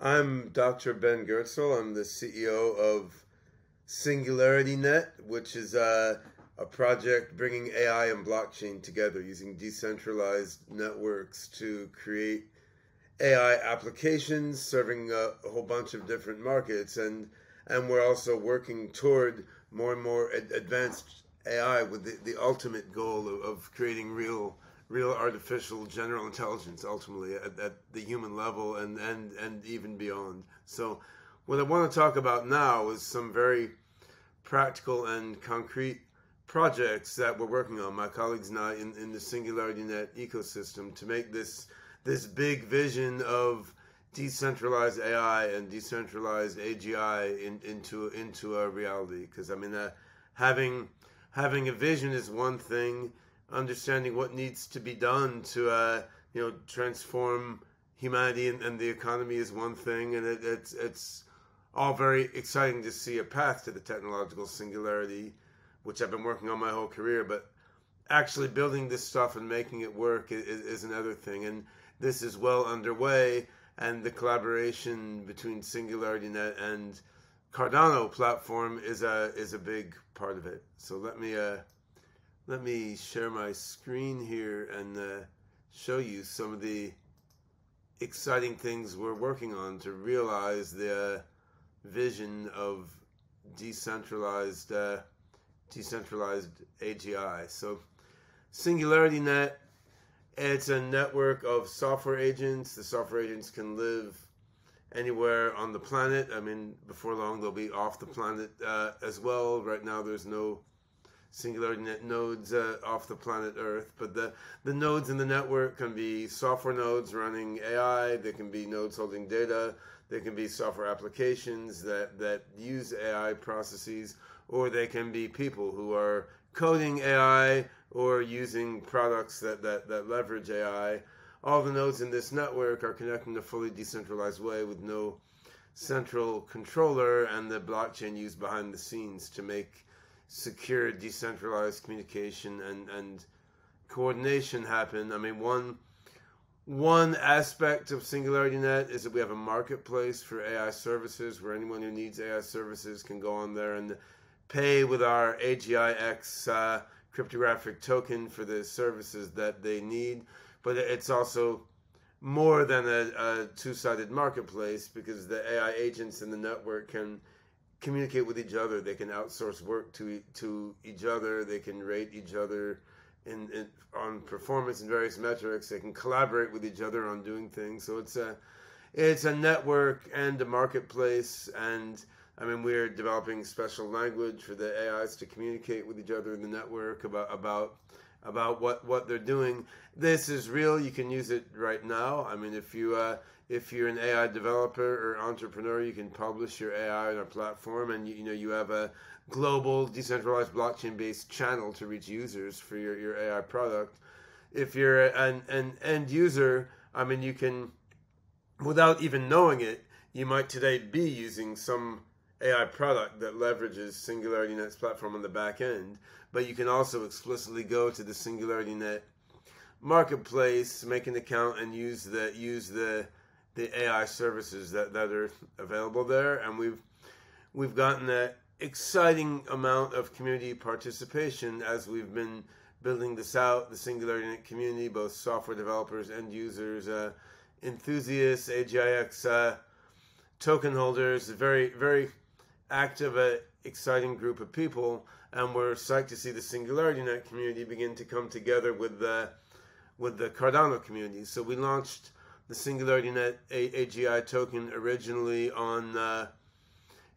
I'm Dr. Ben Goertzel. I'm the CEO of SingularityNet, which is a, a project bringing AI and blockchain together using decentralized networks to create AI applications serving a, a whole bunch of different markets. And, and we're also working toward more and more ad- advanced AI with the, the ultimate goal of, of creating real real artificial general intelligence ultimately at, at, the human level and, and, and even beyond. So, what I want to talk about now is some very practical and concrete projects that we're working on, my colleagues and I, in, in the SingularityNet ecosystem to make this this big vision of decentralized AI and decentralized AGI in, into into a reality. Because I mean, uh, having having a vision is one thing understanding what needs to be done to uh, you know transform humanity and, and, the economy is one thing, and it, it's it's all very exciting to see a path to the technological singularity, which I've been working on my whole career. But actually building this stuff and making it work is, is another thing, and this is well underway. And the collaboration between SingularityNet and Cardano platform is a is a big part of it. So let me uh, let me share my screen here and uh, show you some of the exciting things we're working on to realize the uh, vision of decentralized uh, decentralized AGI. So SingularityNet, it's a network of software agents. The software agents can live anywhere on the planet. I mean, before long they'll be off the planet uh, as well. Right now, there's no Singularity Net nodes uh, off the planet Earth. But the, the nodes in the network can be software nodes running AI, they can be nodes holding data, they can be software applications that, that use AI processes, or they can be people who are coding AI or using products that, that, that leverage AI. All the nodes in this network are connected in a fully decentralized way with no central controller and the blockchain used behind the scenes to make secure decentralized communication and and coordination happen. I mean, one one aspect of SingularityNet is that we have a marketplace for AI services where anyone who needs AI services can go on there and pay with our AGIX uh, cryptographic token for the services that they need. But it's also more than a, a two-sided marketplace because the AI agents in the network can communicate with each other. They can outsource work to to each other. They can rate each other in, in, on performance and various metrics. They can collaborate with each other on doing things. So it's a it's a network and a marketplace. And I mean, we're developing special language for the AIs to communicate with each other in the network about about about what what they're doing. This is real. You can use it right now. I mean, if you uh, if you're an AI developer or entrepreneur, you can publish your AI on our platform, and you, you know you have a global decentralized blockchain-based channel to reach users for your, your AI product. If you're an, an end user, I mean, you can, without even knowing it, you might today be using some AI product that leverages SingularityNet's platform on the back end, but you can also explicitly go to the SingularityNet marketplace, make an account, and use the use the the AI services that, that are available there, and we've we've gotten that exciting amount of community participation as we've been building this out. The SingularityNet community, both software developers, end users, uh, enthusiasts, AGIX uh, token holders, very very active, uh, exciting group of people, and we're psyched to see the SingularityNet community begin to come together with the with the Cardano community. So we launched the SingularityNet AGI token originally on uh,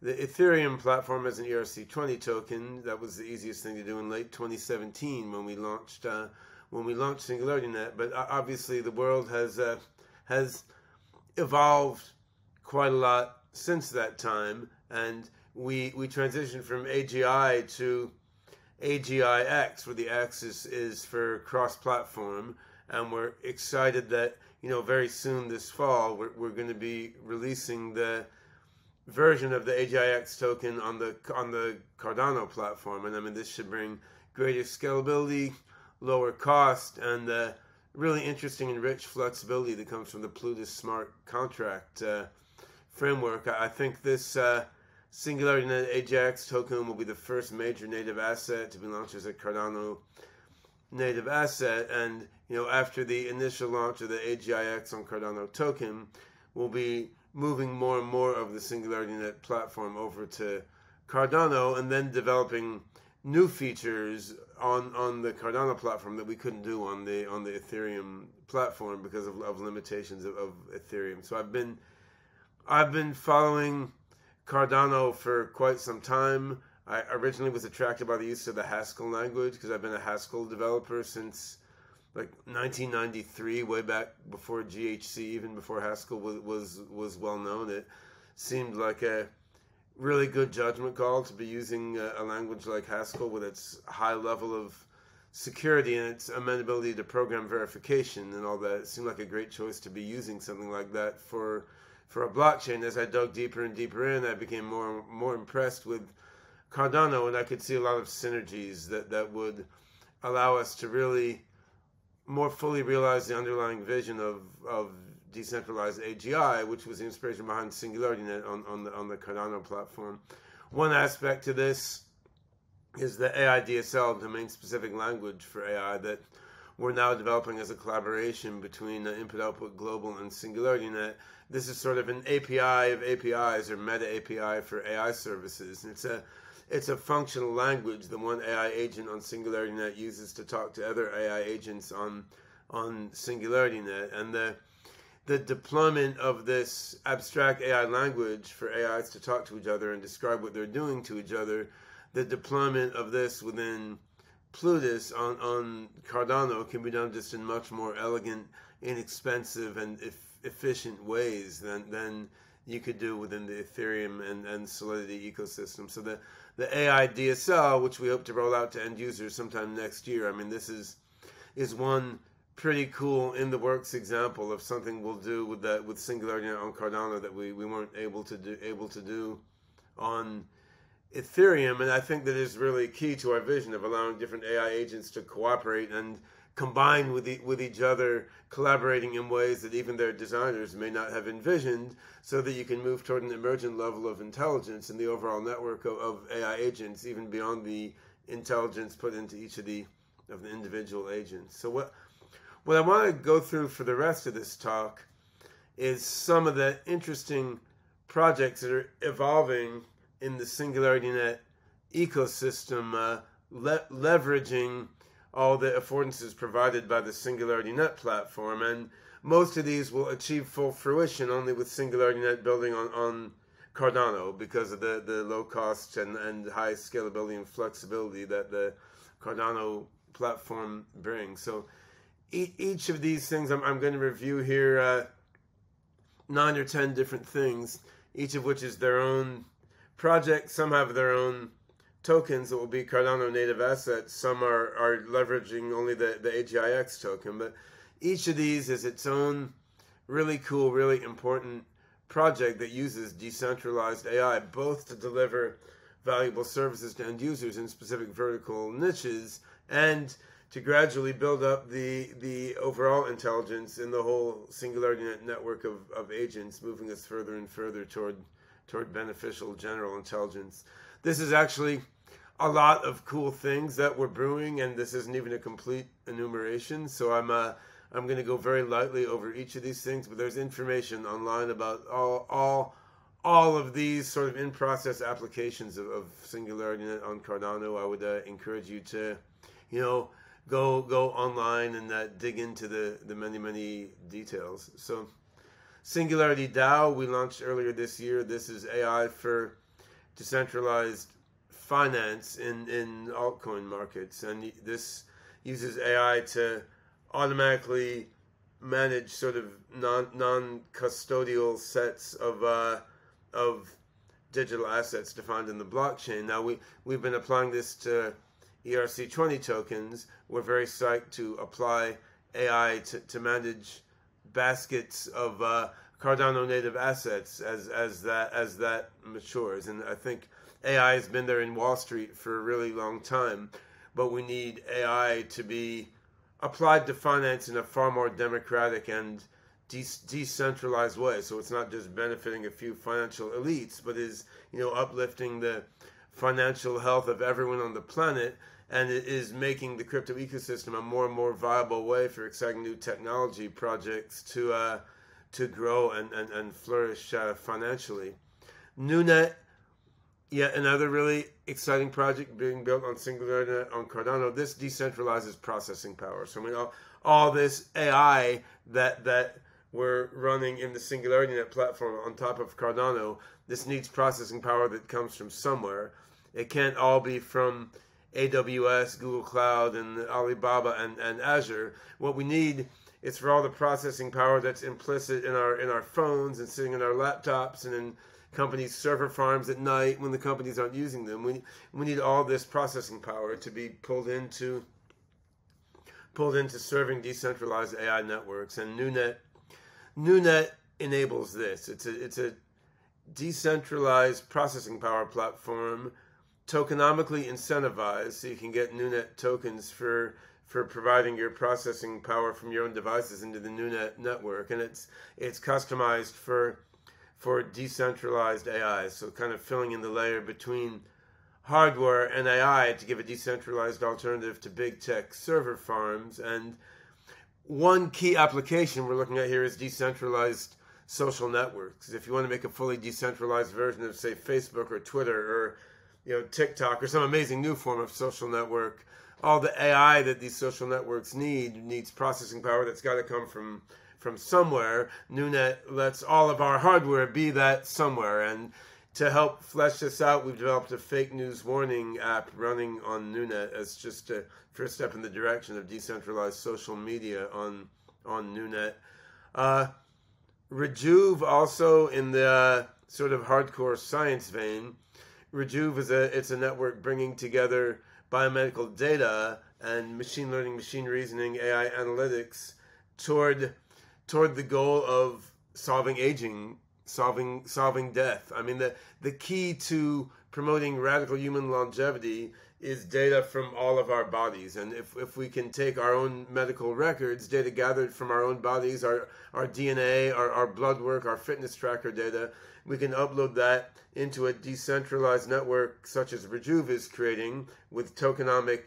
the Ethereum platform as an ERC20 token. That was the easiest thing to do in late 2017 when we launched uh, when we launched SingularityNet. But uh, obviously, the world has uh, has evolved quite a lot since that time, and we we transitioned from AGI to AGIX, where the X is, is for cross-platform, and we're excited that you know, very soon this fall, we're, we're going to be releasing the version of the AGIX token on the on the Cardano platform, and I mean this should bring greater scalability, lower cost, and uh, really interesting and rich flexibility that comes from the Plutus smart contract. Uh, framework. I think this uh, Singularity Net AGIX token will be the first major native asset to be launched as a Cardano native asset. And, you know, after the initial launch of the AGIX on Cardano token, we'll be moving more and more of the Singularity Net platform over to Cardano and then developing new features on on the Cardano platform that we couldn't do on the on the Ethereum platform because of, of limitations of, of Ethereum. So I've been I've been following Cardano for quite some time. I originally was attracted by the use of the Haskell language because I've been a Haskell developer since like 1993, way back before GHC, even before Haskell was was, was well known. It seemed like a really good judgment call to be using a, a language like Haskell with its high level of security and its amenability to program verification and all that. It seemed like a great choice to be using something like that for for a blockchain. As I dug deeper and deeper in, I became more more impressed with Cardano, and I could see a lot of synergies that that would allow us to really more fully realize the underlying vision of of decentralized AGI, which was the inspiration behind SingularityNet on, on the on the Cardano platform. One aspect to this is the AI DSL domain specific language for AI that we're now developing as a collaboration between uh, Input Output Global and SingularityNet. This is sort of an API of APIs or meta API for AI services. And it's a it's a functional language the one AI agent on SingularityNet uses to talk to other AI agents on on SingularityNet. And the the deployment of this abstract AI language for AIs to talk to each other and describe what they're doing to each other, the deployment of this within Plutus on, on Cardano can be done just in much more elegant, inexpensive, and efficient ways than, than you could do within the Ethereum and, and Solidity ecosystem. So the, the AI DSL, which we hope to roll out to end users sometime next year, I mean, this is is one pretty cool in the works example of something we'll do with that with Singularity on Cardano that we, we weren't able to do able to do on Ethereum, and I think that is really key to our vision of allowing different AI agents to cooperate. And combine with the, with each other, collaborating in ways that even their designers may not have envisioned, so that you can move toward an emergent level of intelligence in the overall network of, of AI agents, even beyond the intelligence put into each of the of the individual agents. So what what I want to go through for the rest of this talk is some of the interesting projects that are evolving in the SingularityNet ecosystem, uh, le- leveraging all the affordances provided by the SingularityNet platform. And most of these will achieve full fruition only with SingularityNet building on, on Cardano because of the, the low cost and, and high scalability and flexibility that the Cardano platform brings. So e- each of these things I'm, I'm going to review here uh, nine or ten different things, each of which is their own project. some have their own tokens that will be Cardano native assets. Some are, are leveraging only the, the AGIX token, but each of these is its own really cool, really important project that uses decentralized AI both to deliver valuable services to end users in specific vertical niches and to gradually build up the the overall intelligence in the whole singularity network of, of agents, moving us further and further toward toward beneficial general intelligence. This is actually a lot of cool things that we're brewing, and this isn't even a complete enumeration. So I'm uh, I'm going to go very lightly over each of these things, but there's information online about all all all of these sort of in process applications of, of Singularity on Cardano. I would uh, encourage you to, you know, go go online and uh, dig into the the many many details. So. Singularity DAO we launched earlier this year. This is AI for decentralized finance in, in altcoin markets. And this uses AI to automatically manage sort of non non custodial sets of uh, of digital assets defined in the blockchain. Now we we've been applying this to ERC20 tokens. We're very psyched to apply AI to, to manage baskets of uh, Cardano native assets as as that as that matures. And I think AI has been there in Wall Street for a really long time, but we need AI to be applied to finance in a far more democratic and de- decentralized way. So it's not just benefiting a few financial elites, but is you know uplifting the financial health of everyone on the planet, and it is making the crypto ecosystem a more and more viable way for exciting new technology projects to uh, to grow and and, and flourish uh, financially. NuNet, yet another really exciting project being built on Singularity on Cardano. This decentralizes processing power. So I mean, all, all this AI that that we're running in the Singularity Net platform on top of Cardano, this needs processing power that comes from somewhere. It can't all be from AWS, Google Cloud, and Alibaba and, and Azure. What we need is for all the processing power that's implicit in our in our phones and sitting in our laptops and in companies' server farms at night when the companies aren't using them. We we need all this processing power to be pulled into pulled into serving decentralized AI networks, and NuNet NuNet enables this. It's a it's a decentralized processing power platform, tokenomically incentivized, so you can get NuNet tokens for for providing your processing power from your own devices into the NuNet network, and it's it's customized for for decentralized AI. So kind of filling in the layer between hardware and AI to give a decentralized alternative to big tech server farms and one key application we're looking at here is decentralized social networks. If you want to make a fully decentralized version of, say, Facebook or Twitter or you know TikTok or some amazing new form of social network, all the AI that these social networks need needs processing power that's got to come from from somewhere. NuNet lets all of our hardware be that somewhere, and to help flesh this out, we've developed a fake news warning app running on NuNet as just a first step in the direction of decentralized social media on on NuNet. Uh, Rejuve also in the uh, sort of hardcore science vein. Rejuve is a it's a network bringing together biomedical data and machine learning, machine reasoning, AI analytics toward toward the goal of solving aging solving solving death. I mean the the key to promoting radical human longevity is data from all of our bodies. And if, if we can take our own medical records, data gathered from our own bodies, our, our DNA, our, our blood work, our fitness tracker data, we can upload that into a decentralized network such as Rejuve is creating with tokenomic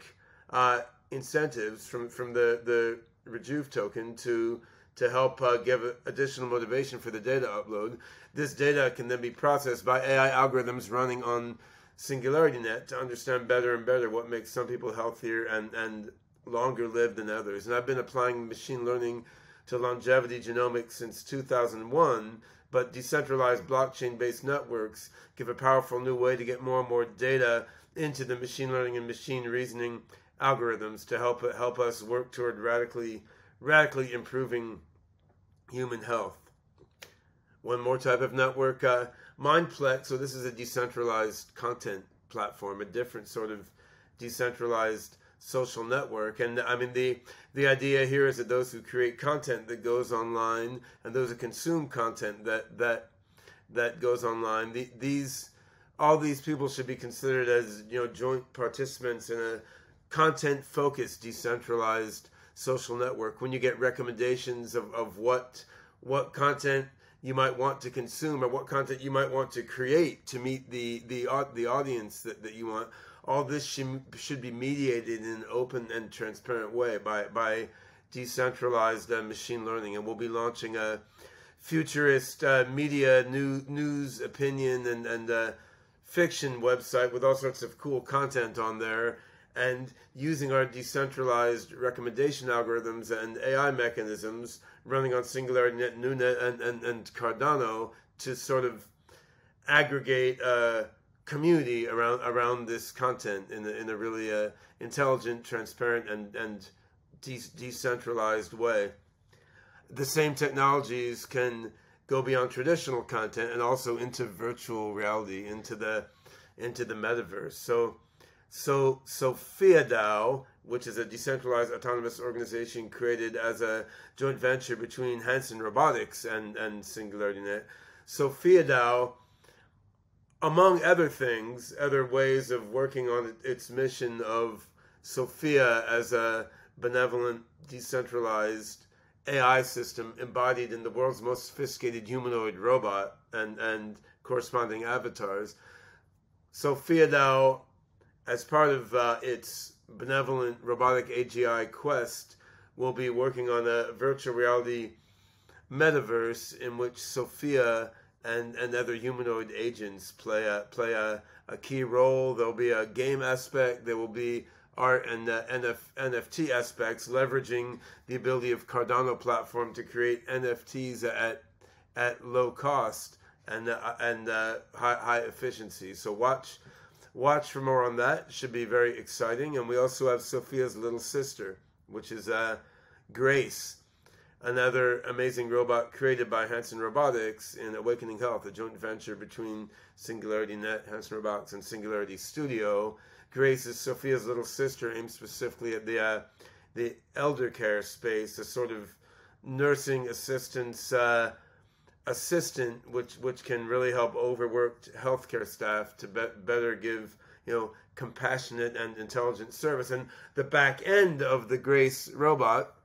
uh, incentives from, from the, the Rejuve token to to help uh, give additional motivation for the data upload. This data can then be processed by AI algorithms running on Singularity Net to understand better and better what makes some people healthier and, and longer lived than others. And I've been applying machine learning to longevity genomics since 2001, but decentralized blockchain based networks give a powerful new way to get more and more data into the machine learning and machine reasoning algorithms to help help us work toward radically radically improving human health. One more type of network, uh, Mindplex. So this is a decentralized content platform, a different sort of decentralized social network. And I mean the the idea here is that those who create content that goes online and those who consume content that that that goes online, the, these all these people should be considered as you know joint participants in a content focused decentralized social network when you get recommendations of, of what what content you might want to consume or what content you might want to create to meet the the the audience that, that you want all this should, be mediated in an open and transparent way by by decentralized uh, machine learning. And we'll be launching a futurist uh, media new news opinion and and uh, fiction website with all sorts of cool content on there and using our decentralized recommendation algorithms and AI mechanisms running on Singularity Net, NuNet, and, and, and Cardano to sort of aggregate a community around around this content in a, in a really uh, intelligent, transparent, and, and de- decentralized way. The same technologies can go beyond traditional content and also into virtual reality, into the into the metaverse. So so Sophia DAO, which is a decentralized autonomous organization created as a joint venture between Hanson Robotics and, and SingularityNet, Sophia DAO, among other things, other ways of working on its mission of Sophia as a benevolent, decentralized AI system embodied in the world's most sophisticated humanoid robot and, and corresponding avatars. Sophia now, as part of uh, its benevolent robotic AGI quest, will be working on a virtual reality metaverse in which Sophia and, and other humanoid agents play a play a, a key role. There'll be a game aspect. There will be art and uh, NF, NFT aspects, leveraging the ability of Cardano platform to create NFTs at at low cost and uh, and uh, high high efficiency. So watch watch for more on that. Should be very exciting. And we also have Sophia's little sister, which is uh, Grace another amazing robot created by Hanson Robotics in Awakening Health, a joint venture between Singularity Net, Hanson Robotics, and Singularity Studio. Grace is Sophia's little sister, aimed specifically at the uh, the elder care space, a sort of nursing assistance uh, assistant, which which can really help overworked healthcare staff to be- better give you know compassionate and intelligent service. And the back end of the Grace robot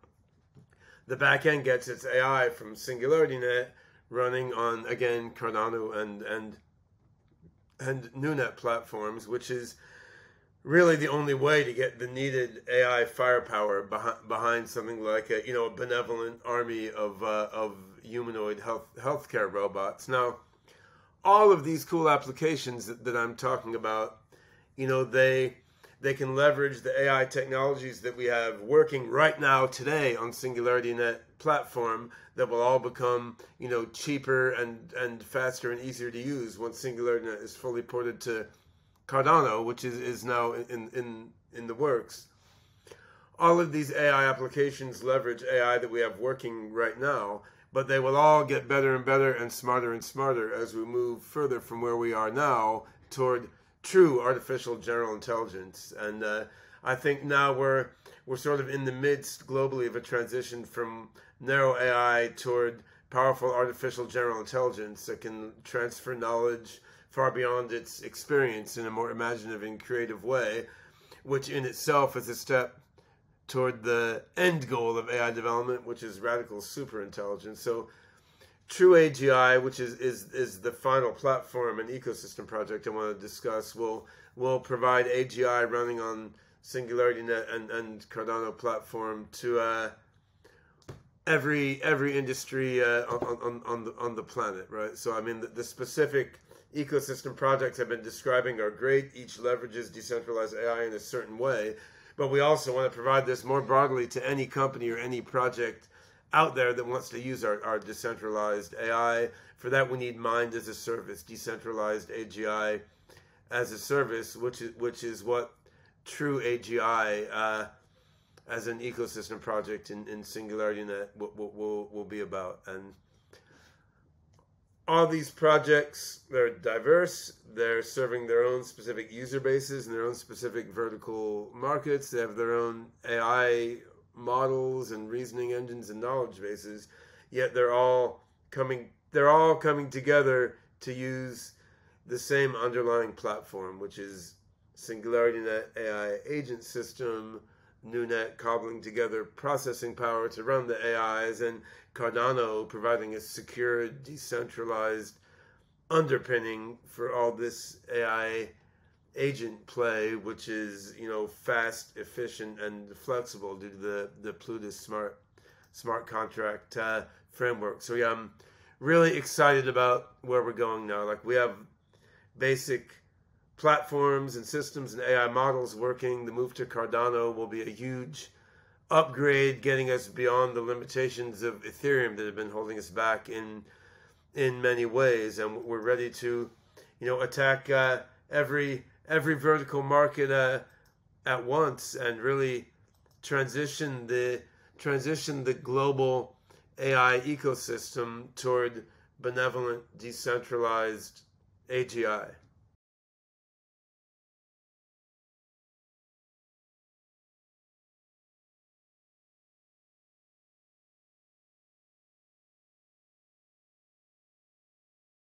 the back end gets its AI from SingularityNet running on again Cardano and and and NuNet platforms, which is really the only way to get the needed AI firepower behind, behind something like a you know a benevolent army of uh, of humanoid health healthcare robots. Now, all of these cool applications that, that I'm talking about, you know, they they can leverage the AI technologies that we have working right now today on SingularityNet platform that will all become, you know, cheaper and, and faster and easier to use once SingularityNet is fully ported to Cardano, which is, is now in, in, in the works. All of these AI applications leverage AI that we have working right now, but they will all get better and better and smarter and smarter as we move further from where we are now toward true artificial general intelligence. And uh, I think now we're we're sort of in the midst globally of a transition from narrow AI toward powerful artificial general intelligence that can transfer knowledge far beyond its experience in a more imaginative and creative way, which in itself is a step toward the end goal of AI development, which is radical superintelligence. So True AGI, which is, is, is the final platform and ecosystem project I want to discuss, will will provide AGI running on Singularity Net and, and Cardano platform to uh, every every industry uh, on, on, on the on the planet, right? So I mean the, the specific ecosystem projects I've been describing are great. Each leverages decentralized AI in a certain way, but we also want to provide this more broadly to any company or any project out there that wants to use our, our decentralized AI. For that, we need Mind as a service, decentralized AGI as a service, which is which is what true AGI uh, as an ecosystem project in, in Singularity Net will, will, will be about. And all these projects, they're diverse. They're serving their own specific user bases and their own specific vertical markets. They have their own AI models and reasoning engines and knowledge bases, yet they're all coming they're all coming together to use the same underlying platform, which is SingularityNet AI agent system, NuNet cobbling together processing power to run the AIs, and Cardano providing a secure, decentralized underpinning for all this AI agent play, which is you know fast, efficient, and flexible due to the the Plutus smart smart contract uh, framework. So yeah, I'm really excited about where we're going now. Like we have basic platforms and systems and AI models working. The move to Cardano will be a huge upgrade, getting us beyond the limitations of Ethereum that have been holding us back in in many ways, and we're ready to, you know, attack uh, every every vertical market uh, at once and really transition the transition the global AI ecosystem toward benevolent, decentralized AGI.